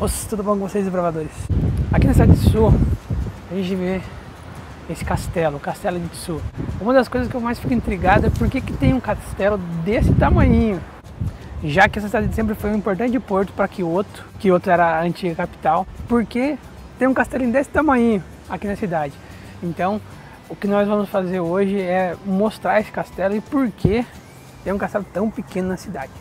Nossa, tudo bom com vocês, bravadores? Aqui na cidade de Sul, a gente vê esse castelo, o Castelo de Sul. Uma das coisas que eu mais fico intrigado é por que, que tem um castelo desse tamanho. Já que essa cidade sempre foi um importante porto para Kyoto, Kyoto era a antiga capital, porque tem um castelo desse tamanho aqui na cidade. Então, o que nós vamos fazer hoje é mostrar esse castelo e por que tem um castelo tão pequeno na cidade.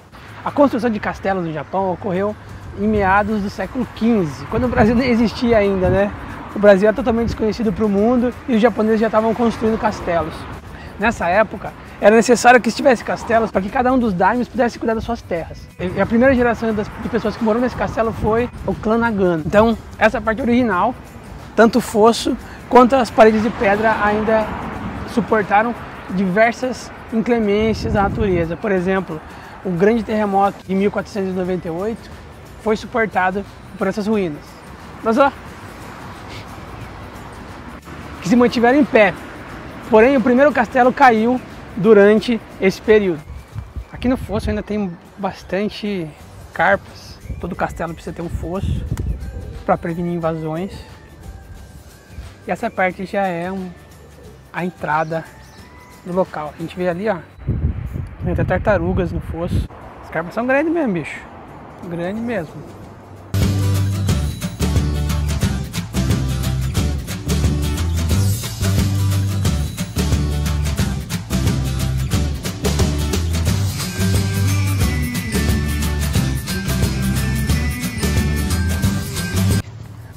A construção de castelos no Japão ocorreu em meados do século XV, quando o Brasil nem existia ainda, né? O Brasil é totalmente desconhecido para o mundo e os japoneses já estavam construindo castelos. Nessa época, era necessário que estivesse castelos para que cada um dos daimyos pudesse cuidar das suas terras. E a primeira geração das, de pessoas que moraram nesse castelo foi o clã Nagano. Então, essa parte original, tanto o fosso quanto as paredes de pedra ainda suportaram diversas inclemências da natureza. Por exemplo, o grande terremoto de 1498 foi suportado por essas ruínas. Mas ó, que se mantiveram em pé. Porém, o primeiro castelo caiu durante esse período. Aqui no fosso ainda tem bastante carpas. Todo castelo precisa ter um fosso para prevenir invasões. E essa parte já é um, a entrada do local. A gente vê ali, ó, tem até tartarugas no fosso. As carpas são grandes mesmo, bicho. Grande mesmo.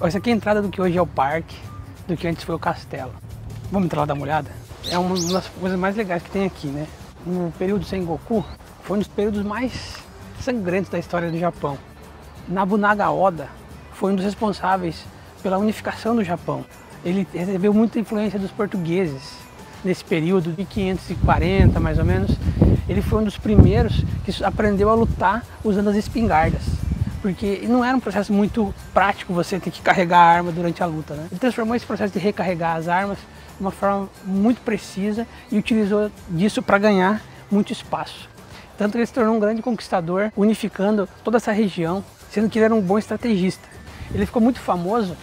Essa aqui é a entrada do que hoje é o parque, do que antes foi o castelo. Vamos entrar lá dar uma olhada? É uma das coisas mais legais que tem aqui, né? No período Sengoku, foi um dos períodos mais sangrentos da história do Japão. Nabunaga Oda foi um dos responsáveis pela unificação do Japão. Ele recebeu muita influência dos portugueses nesse período de 540 mais ou menos. Ele foi um dos primeiros que aprendeu a lutar usando as espingardas porque não era um processo muito prático você ter que carregar a arma durante a luta. Né? Ele transformou esse processo de recarregar as armas de uma forma muito precisa e utilizou disso para ganhar muito espaço. Tanto que ele se tornou um grande conquistador, unificando toda essa região, sendo que ele era um bom estrategista. Ele ficou muito famoso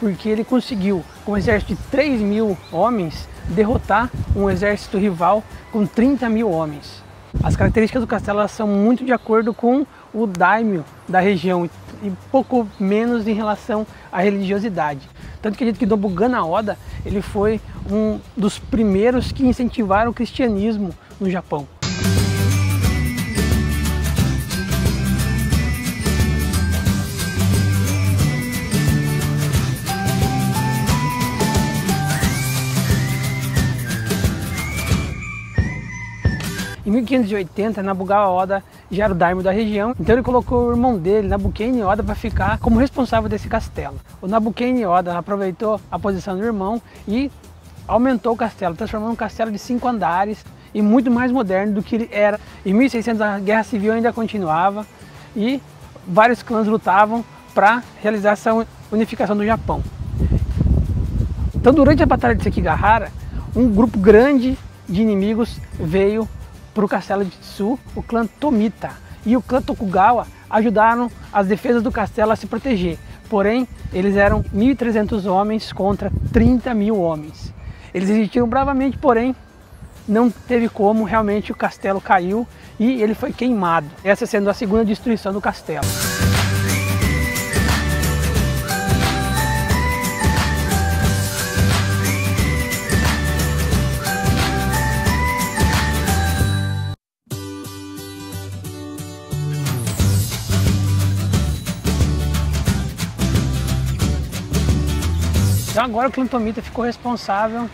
porque ele conseguiu, com um exército de 3 mil homens, derrotar um exército rival com 30 mil homens. As características do castelo são muito de acordo com o daimyo da região e pouco menos em relação à religiosidade. Tanto que a gente que Dobugana Oda ele foi um dos primeiros que incentivaram o cristianismo no Japão. 1580, Nabugawa Oda já era o daimyo da região, então ele colocou o irmão dele, Nabukeni Oda, para ficar como responsável desse castelo. O Nabukeni Oda aproveitou a posição do irmão e aumentou o castelo, transformando um castelo de cinco andares e muito mais moderno do que ele era. Em 1600 a guerra civil ainda continuava e vários clãs lutavam para realizar essa unificação do Japão. Então durante a batalha de Sekigahara, um grupo grande de inimigos veio para o castelo de Tsu, o clã Tomita e o clã Tokugawa ajudaram as defesas do castelo a se proteger. Porém, eles eram 1.300 homens contra 30 mil homens. Eles resistiram bravamente, porém, não teve como, realmente o castelo caiu e ele foi queimado. Essa sendo a segunda destruição do castelo. Agora o clã Tomita ficou responsável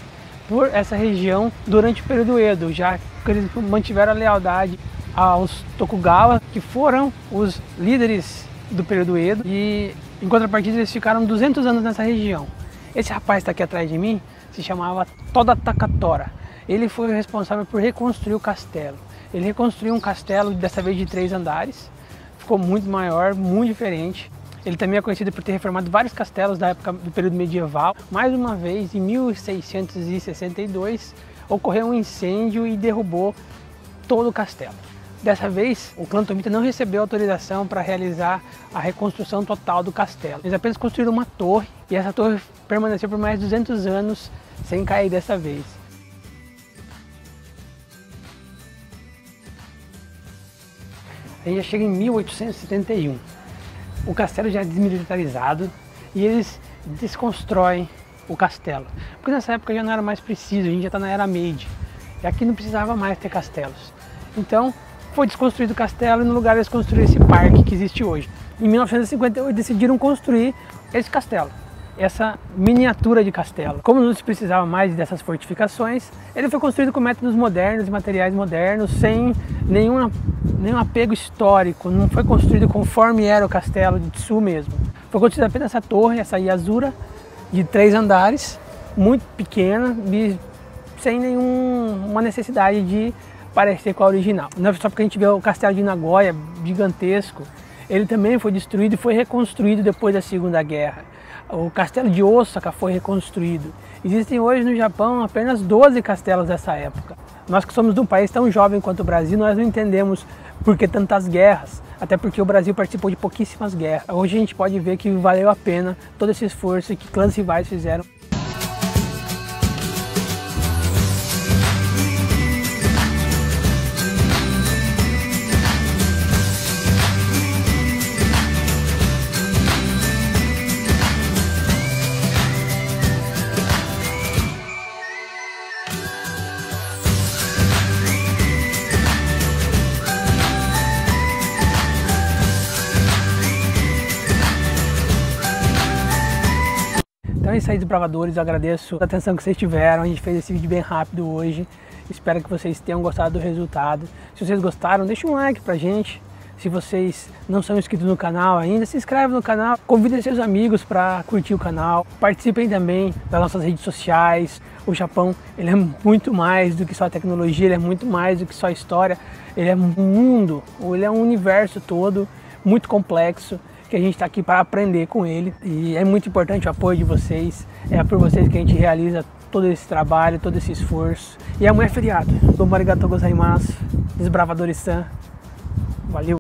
por essa região durante o período Edo, já que eles mantiveram a lealdade aos Tokugawa, que foram os líderes do período Edo, e em contrapartida eles ficaram 200 anos nessa região. Esse rapaz está aqui atrás de mim se chamava Toda Takatora. Ele foi o responsável por reconstruir o castelo. Ele reconstruiu um castelo, dessa vez de três andares, ficou muito maior, muito diferente. Ele também é conhecido por ter reformado vários castelos da época do período medieval. Mais uma vez, em 1662, ocorreu um incêndio e derrubou todo o castelo. Dessa vez, o clã Tomita não recebeu autorização para realizar a reconstrução total do castelo. Eles apenas construíram uma torre e essa torre permaneceu por mais de 200 anos sem cair dessa vez. A gente já chega em 1871. O castelo já é desmilitarizado e eles desconstroem o castelo. Porque nessa época já não era mais preciso, a gente já está na era Meiji. E aqui não precisava mais ter castelos. Então foi desconstruído o castelo e no lugar eles construíram esse parque que existe hoje. Em 1958 decidiram construir esse castelo, essa miniatura de castelo. Como não se precisava mais dessas fortificações, ele foi construído com métodos modernos e materiais modernos, sem nenhum, nenhum apego histórico, não foi construído conforme era o castelo de Tsu mesmo. Foi construída apenas essa torre, essa Yasura, de três andares, muito pequena, sem nenhuma necessidade de parecer com a original. Não é só porque a gente vê o castelo de Nagoya, gigantesco, ele também foi destruído e foi reconstruído depois da Segunda Guerra. O castelo de Osaka foi reconstruído. Existem hoje no Japão apenas 12 castelos dessa época. Nós que somos de um país tão jovem quanto o Brasil, nós não entendemos por que tantas guerras, até porque o Brasil participou de pouquíssimas guerras. Hoje a gente pode ver que valeu a pena todo esse esforço que clãs rivais fizeram. Isso aí, desbravadores. Eu agradeço a atenção que vocês tiveram. A gente fez esse vídeo bem rápido hoje. Espero que vocês tenham gostado do resultado. Se vocês gostaram, deixa um like pra gente. Se vocês não são inscritos no canal ainda, se inscreve no canal, convidem seus amigos para curtir o canal, participem também das nossas redes sociais. O Japão ele é muito mais do que só tecnologia, ele é muito mais do que só história, ele é um mundo, ele é um universo todo muito complexo que a gente está aqui para aprender com ele e é muito importante o apoio de vocês, é por vocês que a gente realiza todo esse trabalho, todo esse esforço. E amanhã é feriado. Domo arigatou gozaimasu, desbravadores-san. Valeu!